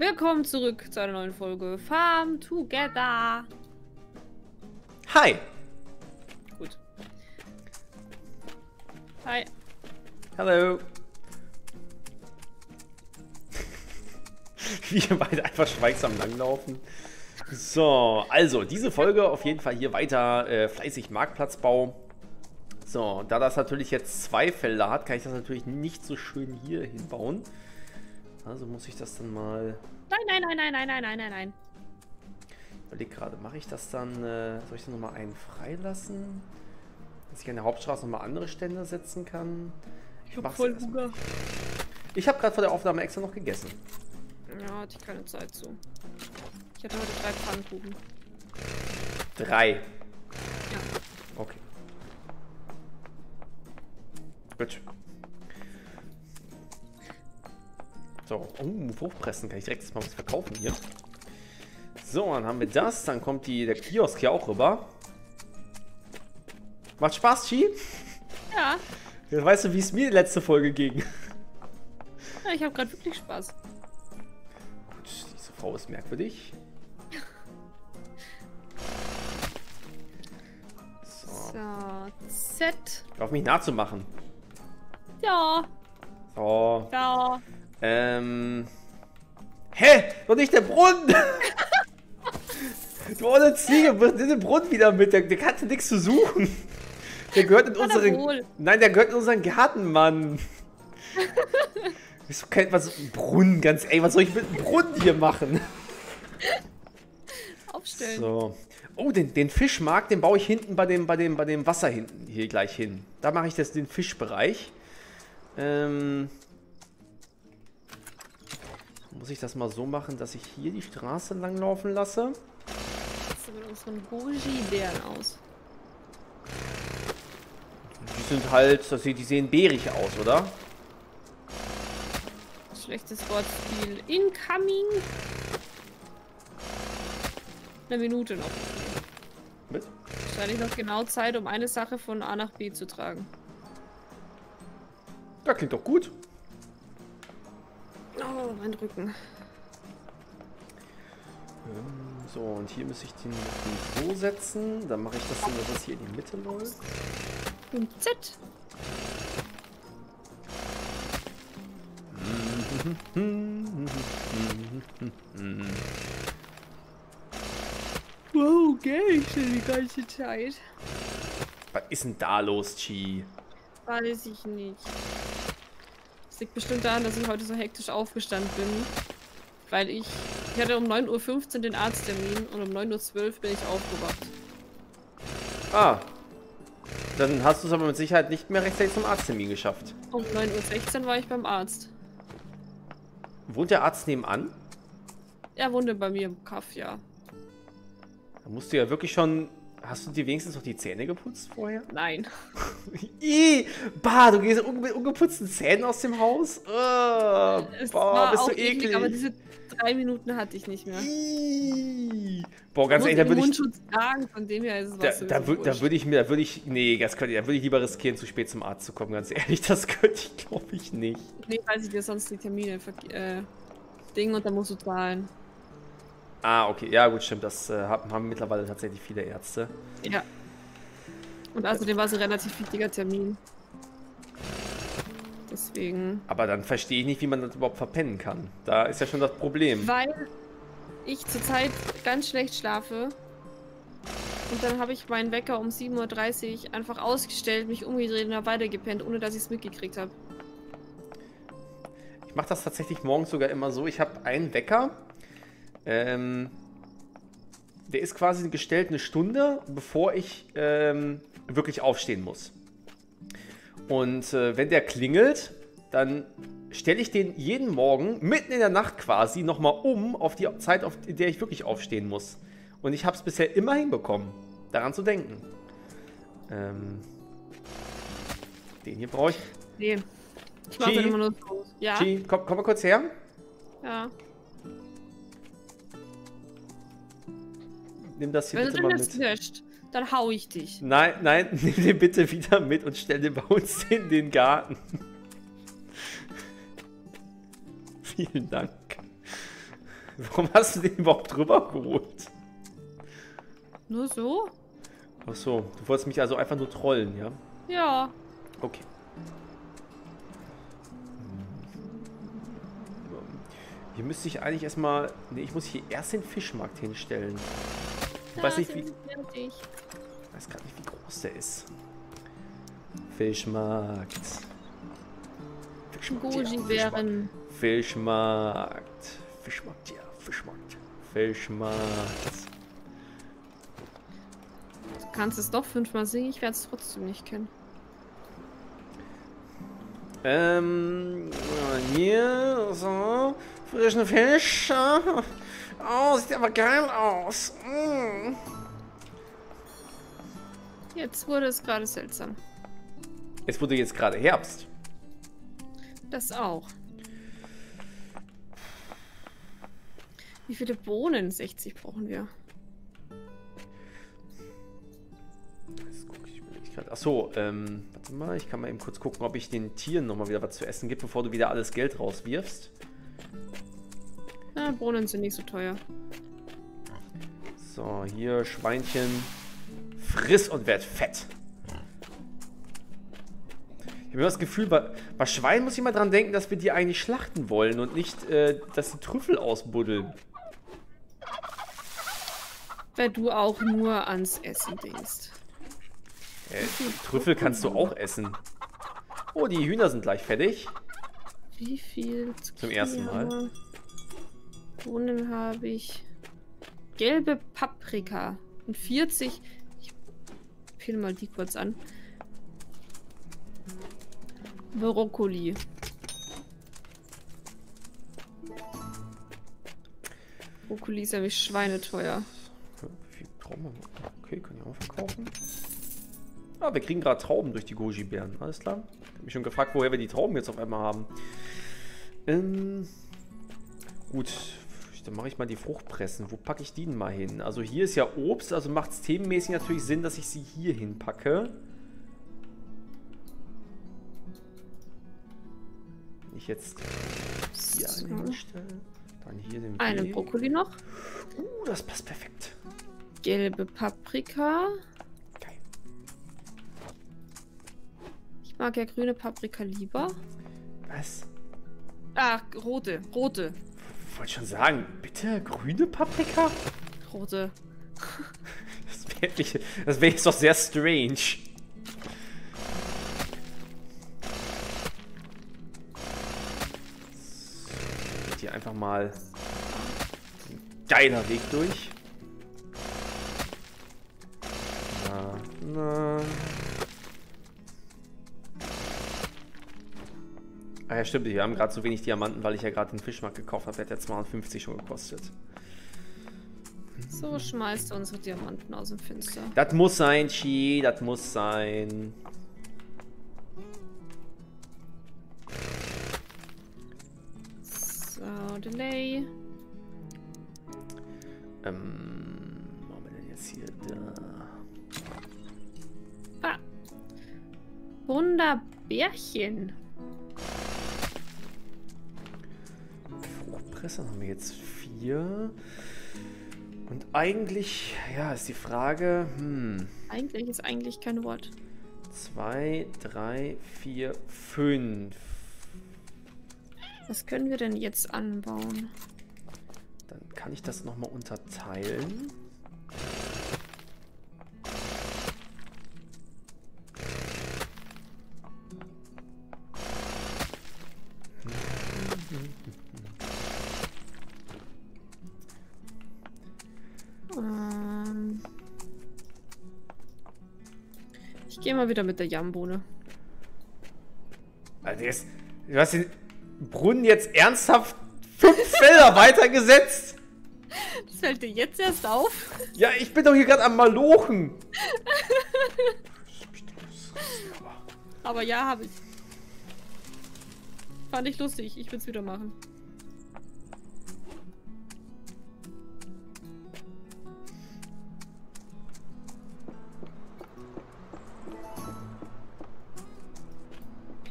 Willkommen zurück zu einer neuen Folge Farm Together. Hi. Gut. Hi. Hallo. Wir beide einfach schweigsam langlaufen. So, also diese Folge auf jeden Fall hier weiter äh, fleißig Marktplatzbau. So, da das natürlich jetzt zwei Felder hat, kann ich das natürlich nicht so schön hier hinbauen. Also muss ich das dann mal... Nein, nein, nein, nein, nein, nein, nein, nein, nein. Ich überlege gerade, mache ich das dann... Äh, soll ich dann nochmal einen freilassen? Dass ich an der Hauptstraße nochmal andere Stände setzen kann? Ich hab voll Hunger. Ich habe gerade vor der Aufnahme extra noch gegessen. Ja, hatte ich keine Zeit zu. Ich hatte heute drei Pfannkuchen. Drei? Ja. Okay. Gut. So, oh, hochpressen kann ich direkt mal was verkaufen hier. So, dann haben wir das. Dann kommt die, der Kiosk hier auch rüber. Macht Spaß, Chi? Ja. Jetzt weißt du, wie es mir die letzte Folge ging. Ja, ich habe gerade wirklich Spaß. Gut, diese Frau ist merkwürdig. So. So, Z. Auf mich nachzumachen. Ja. So. Ja. Ähm. Hä? Doch nicht der Brunnen! du ohne Ziege, bring den Brunnen wieder mit. Der, der hatte nichts zu suchen. Der gehört in er unseren. Nein, der gehört in unseren Garten, Mann. Wieso kennt man so einen Brunnen? Ganz ey, was soll ich mit einem Brunnen hier machen? Aufstellen. So. Oh, den, den Fischmarkt, den baue ich hinten bei dem, bei dem, bei dem Wasser hinten hier gleich hin. Da mache ich das, den Fischbereich. Ähm, muss ich das mal so machen, dass ich hier die Straße lang laufen lasse? Was sieht mit unseren Goji-Bären aus? Die sind halt, das die sehen bärig aus, oder? Schlechtes Wortspiel. Incoming. Eine Minute noch. Mit? Wahrscheinlich noch genau Zeit, um eine Sache von A nach B zu tragen. Ja, klingt doch gut. Oh, mein Rücken. Ähm, So, und hier muss ich den so setzen. Dann mache ich das so, dass das hier in die Mitte läuft. Und Z. Wow, Geld schon die ganze Zeit. Was ist denn da los, Chi? Weiß ich nicht. Liegt bestimmt daran, dass ich heute so hektisch aufgestanden bin. Weil ich, ich hatte um 9.15 Uhr den Arzttermin und um 9.12 Uhr bin ich aufgewacht. Ah. Dann hast du es aber mit Sicherheit nicht mehr rechtzeitig zum Arzttermin geschafft. Um 9.16 Uhr war ich beim Arzt. Wohnt der Arzt nebenan? Er wohnte bei mir im Kaff, ja. Da musst du ja wirklich schon. Hast du dir wenigstens noch die Zähne geputzt vorher? Nein. Ih, bah, du gehst unge- mit ungeputzten Zähnen aus dem Haus? Uh, Es boah, bist auch du eklig, eklig. aber diese drei Minuten hatte ich nicht mehr. Ih. Boah, ganz ehrlich, da würde ich. Mundschutz tragen, von dem her ist es Da, was da, wür- da würde ich mir, da würde ich, nee, das könnte, da würde ich lieber riskieren, zu spät zum Arzt zu kommen, ganz ehrlich, das könnte ich, glaube ich, nicht. Nee, weiß ich dir sonst die Termine äh, Ding und dann musst du zahlen. Ah, okay, ja gut, stimmt, das äh, haben, mittlerweile tatsächlich viele Ärzte. Ja. Und außerdem war es ein relativ wichtiger Termin. Deswegen. Aber dann verstehe ich nicht, wie man das überhaupt verpennen kann. Da ist ja schon das Problem. Weil ich zurzeit ganz schlecht schlafe. Und dann habe ich meinen Wecker um 7.30 Uhr einfach ausgestellt, mich umgedreht und habe weitergepennt, ohne dass ich es mitgekriegt habe. Ich mache das tatsächlich morgens sogar immer so. Ich habe einen Wecker. Ähm, der ist quasi gestellt eine Stunde, bevor ich ähm, wirklich aufstehen muss. Und äh, wenn der klingelt, dann stelle ich den jeden Morgen mitten in der Nacht quasi nochmal um auf die Zeit, auf in der ich wirklich aufstehen muss. Und ich habe es bisher immer hinbekommen, daran zu denken. Ähm, den hier brauche ich. Nee. Ich mache dann immer nur so. Ja. Chi, komm, komm mal kurz her. Ja. Nimm das hier Wenn du bitte mal mit. löscht, dann hau ich dich. Nein, nein, nimm den bitte wieder mit und stell den bei uns in den Garten. Vielen Dank. Warum hast du den überhaupt drüber geholt? Nur so? Ach so, du wolltest mich also einfach nur trollen, ja? Ja. Okay. Hier müsste ich eigentlich erstmal... Ne, ich muss hier erst den Fischmarkt hinstellen. Ich weiß nicht, wie... Ich weiß gar nicht, wie groß der ist. Fischmarkt. Fischmarkt, ja, Fischmarkt. Fischmarkt. Fischmarkt, ja, Fischmarkt. Fischmarkt. Du kannst es doch fünfmal singen, ich werde es trotzdem nicht kennen. Ähm, hier, so, frischen Fisch. Oh, sieht aber geil aus. Mm. Jetzt wurde es gerade seltsam. Es wurde jetzt gerade Herbst. Das auch. Wie viele Bohnen? 60 brauchen wir. Achso, ähm, warte mal, ich kann mal eben kurz gucken, ob ich den Tieren nochmal wieder was zu essen gibt, bevor du wieder alles Geld rauswirfst. Na, Bohnen sind nicht so teuer. So, hier Schweinchen. Friss und werd fett. Ich habe das Gefühl, bei, bei Schweinen muss ich mal dran denken, dass wir die eigentlich schlachten wollen und nicht, äh, dass die Trüffel ausbuddeln. Weil du auch nur ans Essen denkst. Äh, Trüffel kannst du auch essen. Oh, die Hühner sind gleich fertig. Wie viel? Zum ersten Mal. Bohnen habe ich. Gelbe Paprika. Und 40. Ich pille mal die kurz an. Brokkoli. Brokkoli ist wie schweineteuer. Okay, kann ich auch verkaufen. Ah, wir kriegen gerade Trauben durch die Goji-Bären. Alles klar. Ich habe mich schon gefragt, woher wir die Trauben jetzt auf einmal haben. Ähm, gut, dann mache ich mal die Fruchtpressen. Wo packe ich die denn mal hin? Also hier ist ja Obst, also macht es themenmäßig natürlich Sinn, dass ich sie hier hinpacke. ich jetzt hier so. eine hinstelle. Dann hier den Eine Weg. Brokkoli noch. Uh, das passt perfekt. Gelbe Paprika. Geil. Ich mag ja grüne Paprika lieber. Was? Ach, rote, rote. Ich wollte schon sagen, bitte grüne Paprika? Rote. das wäre wär jetzt doch sehr strange. einfach mal ein geiler Weg durch. Ja, stimmt, wir haben gerade so wenig Diamanten, weil ich ja gerade den Fischmarkt gekauft habe. Der hat ja 250 schon gekostet. So schmeißt du unsere Diamanten aus dem Fenster. Das muss sein, Chi, das muss sein. Delay. Ähm, wo haben wir denn jetzt hier da? Ah. Wunderbärchen. Fruchtpresse haben wir jetzt vier. Und eigentlich, ja, ist die Frage, hm. Eigentlich ist eigentlich kein Wort. Zwei, drei, vier, fünf. Was können wir denn jetzt anbauen? Dann kann ich das nochmal unterteilen. Mal wieder mit der Jambohne. Also jetzt, du hast den Brunnen jetzt ernsthaft fünf Felder weitergesetzt? Das fällt dir jetzt erst auf? Ja, ich bin doch hier gerade am Malochen. Aber ja, habe ich. Fand ich lustig. Ich will es wieder machen.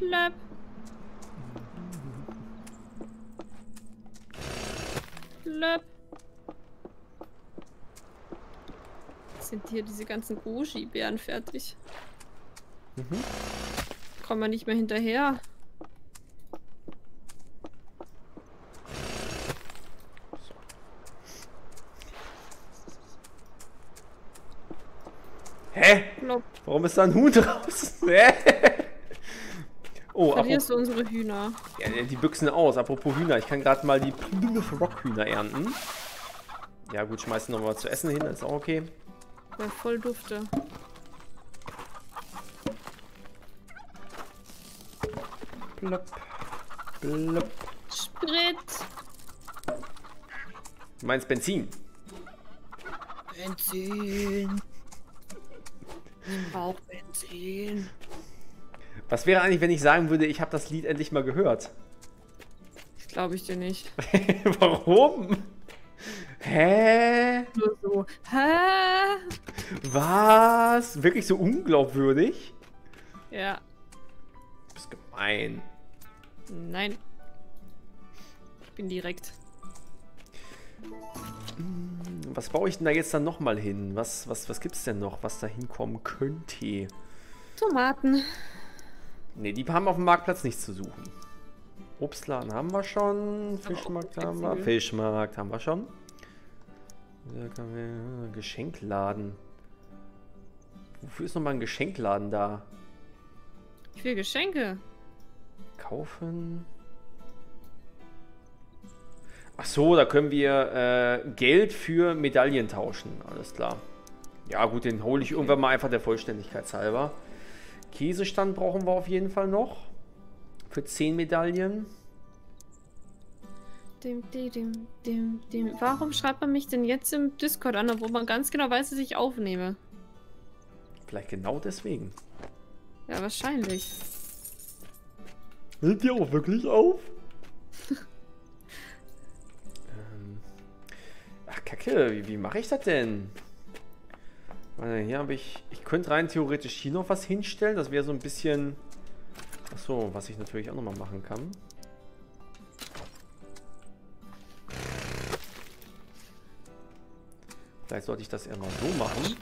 Blöp. Sind hier diese ganzen Goji-Bären fertig? Mhm. Kommen wir nicht mehr hinterher. Hä? Warum ist da ein Huhn draußen? Hä? Oh, Verlierst du unsere Hühner? Ja, die büchsen aus. Apropos Hühner, ich kann gerade mal die Plymouth Rock Hühner ernten. Ja gut, schmeißen noch mal zu essen hin, ist auch okay. Ja, voll dufte. Blöpp. Blöpp. Sprit. Du meinst Benzin? Benzin. Bauchbenzin. Was wäre eigentlich, wenn ich sagen würde, ich habe das Lied endlich mal gehört? Glaube ich dir nicht. Warum? Hä? Nur so. Hä? Was? Wirklich so unglaubwürdig? Ja. Du bist gemein. Nein. Ich bin direkt. Was baue ich denn da jetzt dann nochmal hin? Was, was, was gibt es denn noch, was da hinkommen könnte? Tomaten. Ne, die haben auf dem Marktplatz nichts zu suchen. Obstladen haben wir schon. Fischmarkt haben wir. Fischmarkt haben wir schon. Geschenkladen. Wofür ist nochmal ein Geschenkladen da? Ich will Geschenke. Kaufen. Ach so, da können wir äh, Geld für Medaillen tauschen. Alles klar. Ja gut, den hole ich irgendwann mal einfach der Vollständigkeit halber. Käsestand brauchen wir auf jeden Fall noch. Für 10 Medaillen. Dim, dim, dim, dim, Warum schreibt man mich denn jetzt im Discord an, obwohl man ganz genau weiß, dass ich aufnehme? Vielleicht genau deswegen. Ja, wahrscheinlich. Nimmt ihr auch wirklich auf? ähm. Ach, Kacke, wie, wie mache ich das denn? Hier habe ich... Ich könnte rein theoretisch hier noch was hinstellen. Das wäre so ein bisschen... Achso, was ich natürlich auch nochmal machen kann. Vielleicht sollte ich das eher mal so machen.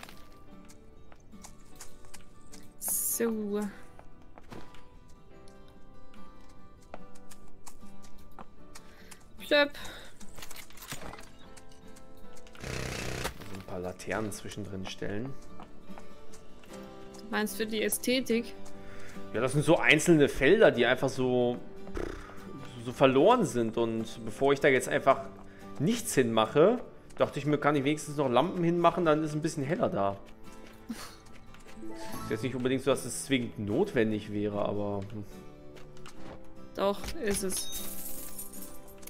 So. Plöpp. Laternen zwischendrin stellen. Du meinst für die Ästhetik? Ja, das sind so einzelne Felder, die einfach so, so verloren sind. Und bevor ich da jetzt einfach nichts hinmache, dachte ich mir, kann ich wenigstens noch Lampen hinmachen, dann ist ein bisschen heller da. Ist jetzt nicht unbedingt so, dass es zwingend notwendig wäre, aber... Hm. Doch, ist es.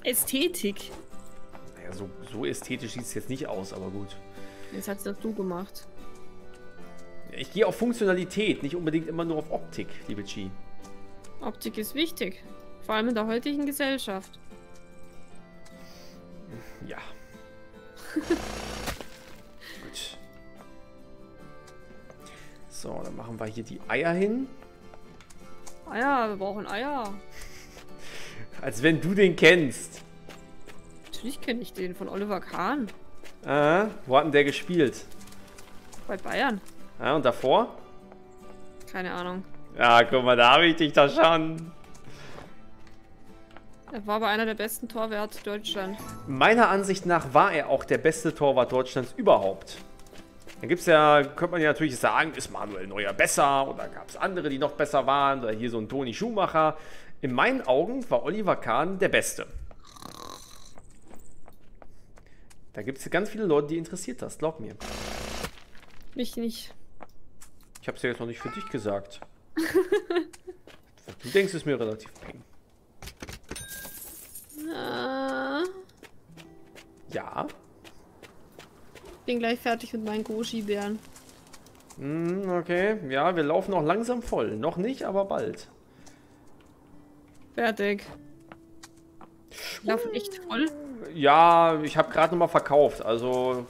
Ästhetik. Naja, so, so ästhetisch sieht es jetzt nicht aus, aber gut. Jetzt hast das du gemacht. Ich gehe auf Funktionalität, nicht unbedingt immer nur auf Optik, liebe Chi. Optik ist wichtig. Vor allem in der heutigen Gesellschaft. Ja. Gut. So, dann machen wir hier die Eier hin. Eier, wir brauchen Eier. Als wenn du den kennst. Natürlich kenne ich den von Oliver Kahn. Äh, wo hat denn der gespielt? Bei Bayern. Ja, und davor? Keine Ahnung. Ja, guck mal, da habe ich dich da schon. Er war aber einer der besten Torwärter Deutschland. Meiner Ansicht nach war er auch der beste Torwart Deutschlands überhaupt. Da gibt es ja, könnte man ja natürlich sagen, ist Manuel Neuer besser oder gab es andere, die noch besser waren oder hier so ein Toni Schumacher. In meinen Augen war Oliver Kahn der Beste. Da gibt es ganz viele Leute, die interessiert das, glaub mir. Mich nicht. Ich habe es ja jetzt noch nicht für dich gesagt. du denkst, es mir relativ peng. Ah. Ja. Bin gleich fertig mit meinen Goshi-Bären. Mm, okay, ja, wir laufen auch langsam voll. Noch nicht, aber bald. Fertig. Laufen echt voll? Ja, ich habe gerade nochmal verkauft. Also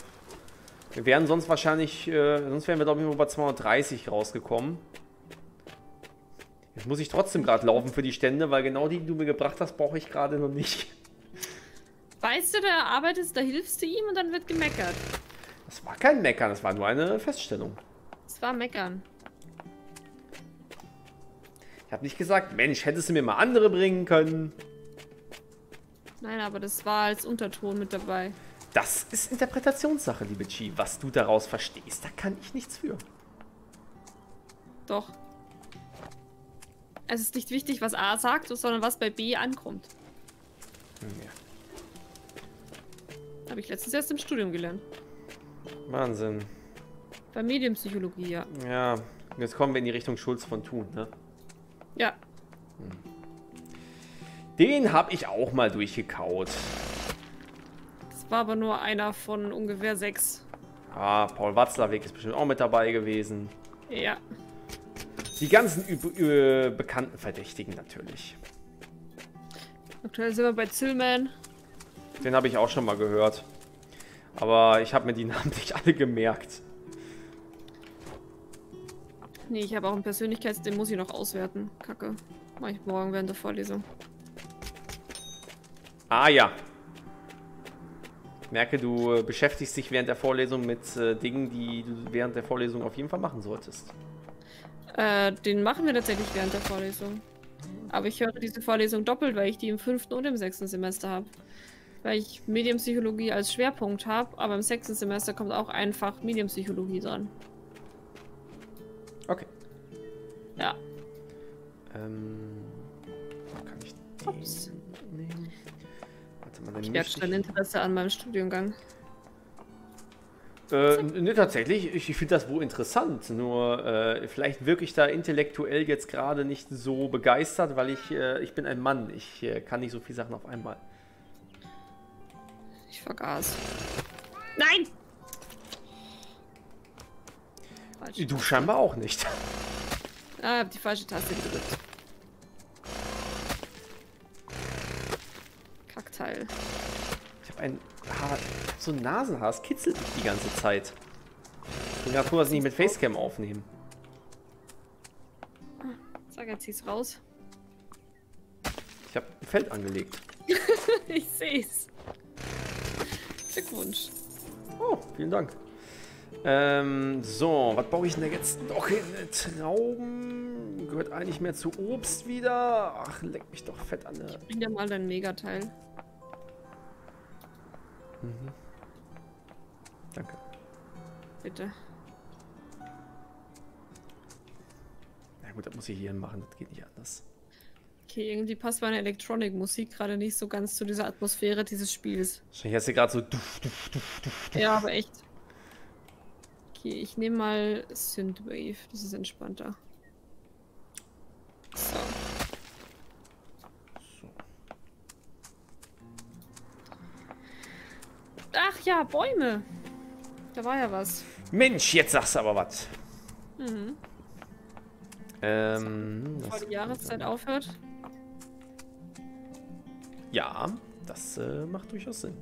wir wären sonst wahrscheinlich, äh, sonst wären wir glaube ich nur bei 230 rausgekommen. Jetzt muss ich trotzdem gerade laufen für die Stände, weil genau die, die du mir gebracht hast, brauche ich gerade noch nicht. Weißt du, da arbeitest, da hilfst du ihm und dann wird gemeckert. Das war kein Meckern, das war nur eine Feststellung. Es war meckern. Ich habe nicht gesagt, Mensch, hättest du mir mal andere bringen können. Nein, aber das war als Unterton mit dabei. Das ist Interpretationssache, liebe Chi. Was du daraus verstehst, da kann ich nichts für. Doch. Es ist nicht wichtig, was A sagt, sondern was bei B ankommt. Ja. Habe ich letztens erst im Studium gelernt. Wahnsinn. Bei Medienpsychologie, ja. Ja, jetzt kommen wir in die Richtung Schulz von Thun, ne? Ja. Den habe ich auch mal durchgekaut. Das war aber nur einer von ungefähr sechs. Ah, Paul Watzlawick ist bestimmt auch mit dabei gewesen. Ja. Die ganzen üb- bekannten Verdächtigen natürlich. Aktuell sind wir bei Zillman. Den habe ich auch schon mal gehört. Aber ich habe mir die Namen nicht alle gemerkt. Nee, ich habe auch einen Persönlichkeits... Den muss ich noch auswerten. Kacke. Mach ich morgen während der Vorlesung. Ah ja. Ich merke, du äh, beschäftigst dich während der Vorlesung mit äh, Dingen, die du während der Vorlesung auf jeden Fall machen solltest. Äh, den machen wir tatsächlich während der Vorlesung. Aber ich höre diese Vorlesung doppelt, weil ich die im fünften und im sechsten Semester habe. Weil ich Medienpsychologie als Schwerpunkt habe, aber im sechsten Semester kommt auch einfach Medienpsychologie dran. Ich merke schon Interesse an meinem Studiengang. Äh, ne, tatsächlich, ich, finde das wohl interessant. Nur äh, vielleicht wirklich da intellektuell jetzt gerade nicht so begeistert, weil ich, äh, ich bin ein Mann. Ich äh, kann nicht so viele Sachen auf einmal. Ich vergaß. Nein! Falsch. Du scheinbar auch nicht. Ah, ich hab die falsche Taste gedrückt. Kackteil. Ich habe ein Haar, ich so ein Nasenhaar, es kitzelt mich die ganze Zeit. Ich bin gerade froh, dass ich nicht mit Facecam aufnehmen. Sag, jetzt zieh's raus. Ich habe ein Feld angelegt. ich seh's. Glückwunsch. Oh, vielen Dank. Ähm, so, was baue ich denn da jetzt noch hin? Trauben gehört eigentlich mehr zu Obst wieder. Ach, leck mich doch fett an der. Bring dir mal dein Megateil. Danke. Bitte. Na gut, das muss ich hier machen, das geht nicht anders. Okay, irgendwie passt meine Electronic-Musik gerade nicht so ganz zu dieser Atmosphäre dieses Spiels. Wahrscheinlich hast du gerade so. Duf, duf, duf, duf. Ja, aber echt. Okay, ich nehme mal Synthwave. Das ist entspannter. Ja, Bäume. Da war ja was. Mensch, jetzt sagst du aber was. Mhm. Ähm, Bevor die Jahreszeit aufhört. ja, das äh, macht durchaus Sinn.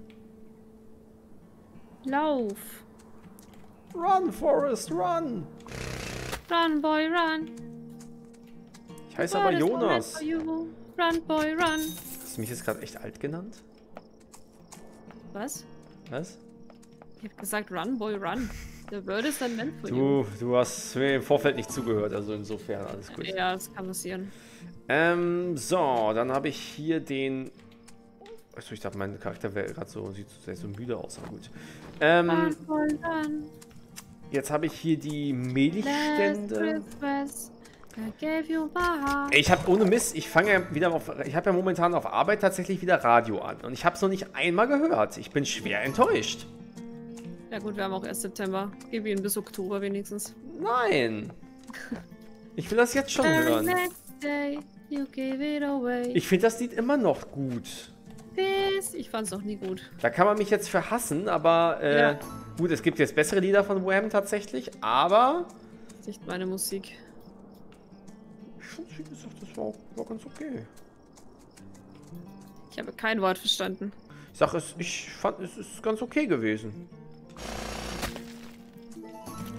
Lauf. Run, Forest, run! Run, boy, run. Ich heiße aber Jonas. Run, boy, run. Hast du mich jetzt gerade echt alt genannt? Was? Was? Ich hab gesagt, run, boy, run. The world is not meant for you. Du, du hast mir im Vorfeld nicht zugehört, also insofern alles gut. Ja, das kann passieren. Ähm, so, dann habe ich hier den. Achso, ich dachte, mein Charakter wäre gerade so, sieht so, sehr so müde aus, aber gut. Ähm, Run, boy, run. jetzt habe ich hier die Milchstände. Ich habe ohne Mist, ich fange ja wieder auf, ich habe ja momentan auf Arbeit tatsächlich wieder Radio an und ich habe es noch nicht einmal gehört. Ich bin schwer enttäuscht. Ja gut, wir haben auch erst September. Gib ihn bis Oktober wenigstens. Nein. Ich will das jetzt schon hören. Ich finde das Lied immer noch gut. This. Ich fand's noch nie gut. Da kann man mich jetzt für hassen, aber äh, Ja. gut, es gibt jetzt bessere Lieder von Wham tatsächlich, aber Das ist nicht meine Musik. wie gesagt, das war, war ganz okay. Ich habe kein Wort verstanden. Ich sag es, ich fand es ist ganz okay gewesen.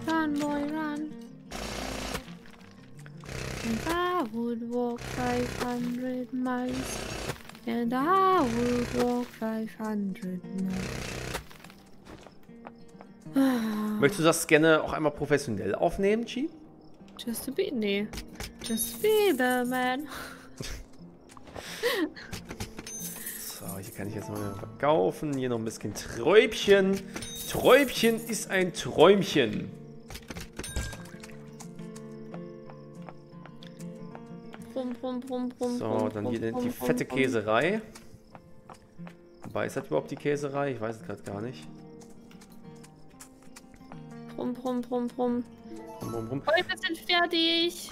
Run, boy, run. And I would walk 500 miles And I would walk 500 miles. Möchtest du das gerne auch einmal professionell aufnehmen, Chi? Just to be. Nee. Just be the man. So, hier kann ich jetzt mal verkaufen. Hier noch ein bisschen Träubchen. Träubchen ist ein Träumchen. Brumm, brumm, brumm, brumm. So, brumm, dann brumm, hier die, brumm, brumm, fette brumm. Käserei. Wobei, ist das überhaupt die Käserei? Ich weiß es gerade gar nicht. Brumm, brumm, brumm, brumm. Rum, rum, rum. Oh, wir sind fertig.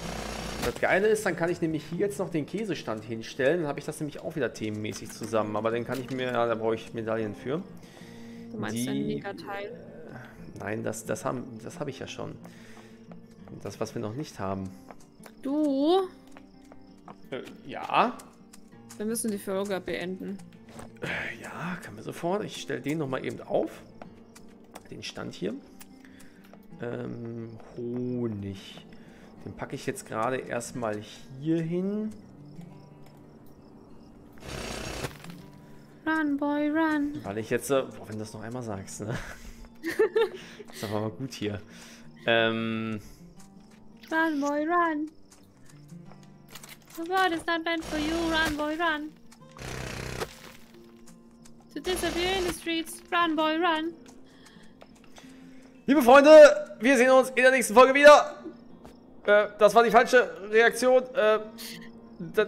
Das Geile ist, dann kann ich nämlich hier jetzt noch den Käsestand hinstellen. Dann habe ich das nämlich auch wieder themenmäßig zusammen. Aber den kann ich mir, ja, da brauche ich Medaillen für. Du meinst Die- ein Negerteil? Nein, das, das habe das hab ich ja schon. Das, was wir noch nicht haben. Du, Äh, ja. wir müssen die Folge beenden. Ja, kann man sofort. Ich stelle den nochmal eben auf. Den Stand hier. Ähm, Honig. Den packe ich jetzt gerade erstmal hier hin. Run, boy, run. Weil ich jetzt, boah, wenn du das noch einmal sagst, ne? ist aber mal gut hier. Ähm, Run, boy, run. The world is not meant for you. Run, boy, run. To disappear in the streets. Run, boy, run. liebe Freunde, wir sehen uns in der nächsten Folge wieder. Äh, das war die falsche Reaktion. Äh,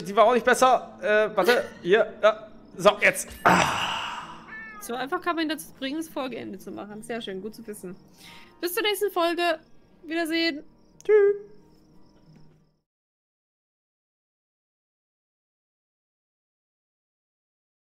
die war auch nicht besser. Äh, warte, hier. Ja. So, jetzt. So einfach kann man ihn dazu bringen, das Folgeende zu machen. Sehr schön, gut zu wissen. Bis zur nächsten Folge. Wiedersehen. Tschüss.